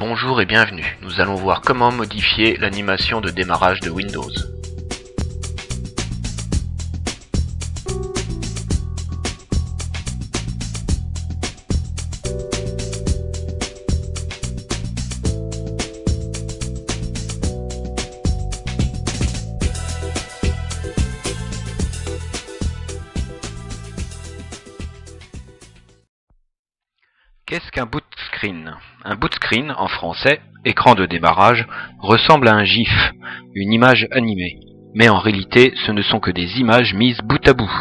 Bonjour et bienvenue. Nous allons voir comment modifier l'animation de démarrage de Windows. Qu'est-ce qu'un boot screen? Un boot screen, en français, écran de démarrage, ressemble à un GIF, une image animée. Mais en réalité, ce ne sont que des images mises bout à bout.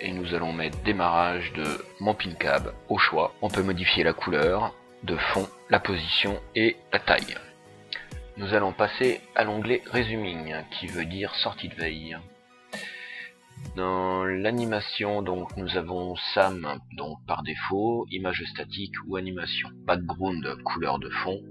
Et nous allons mettre démarrage de mon pincab au choix. On peut modifier la couleur de fond, la position et la taille. Nous allons passer à l'onglet Resuming qui veut dire sortie de veille. Dans l'animation, donc nous avons SAM donc par défaut, image statique ou animation, background couleur de fond,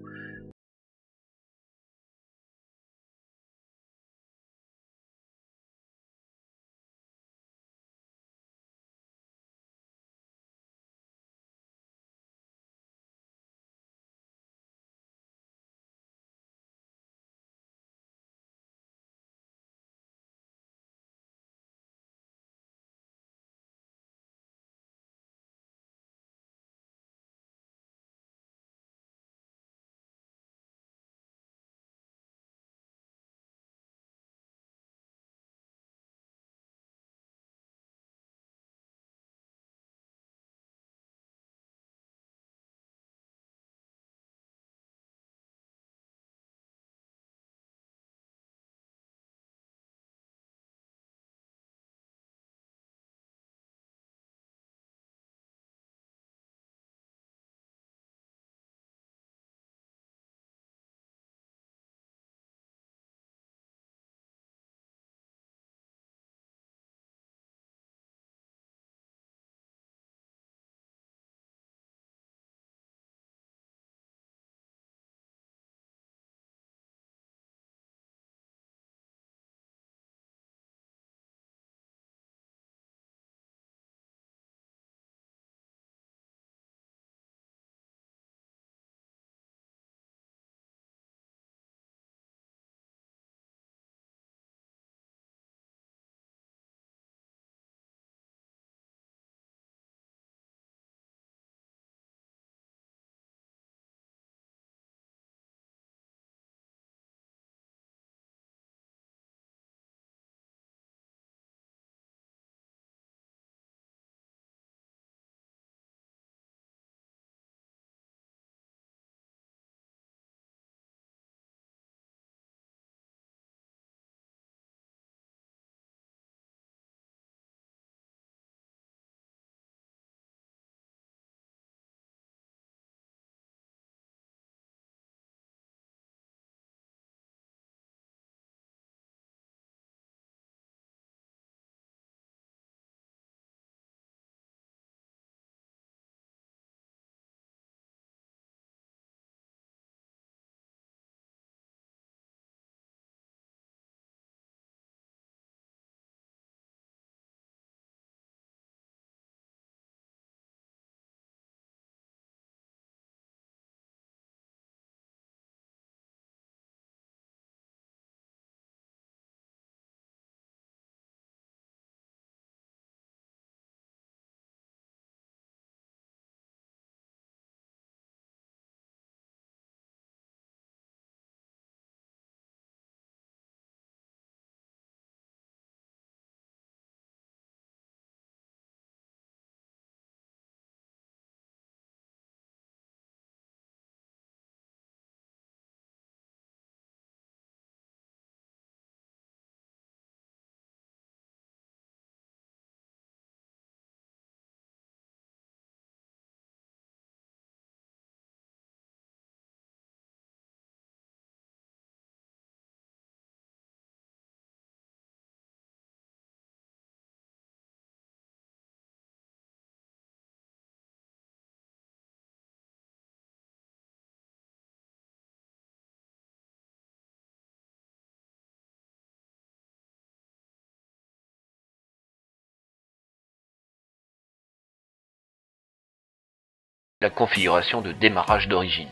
la configuration de démarrage d'origine.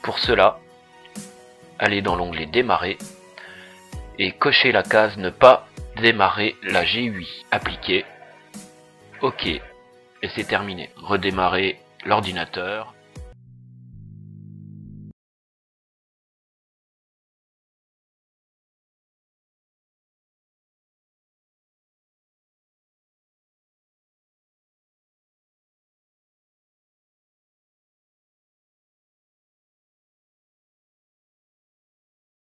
Pour cela, allez dans l'onglet Démarrer et cochez la case Ne pas démarrer la GUI. Appliquer. OK. Et c'est terminé. Redémarrer l'ordinateur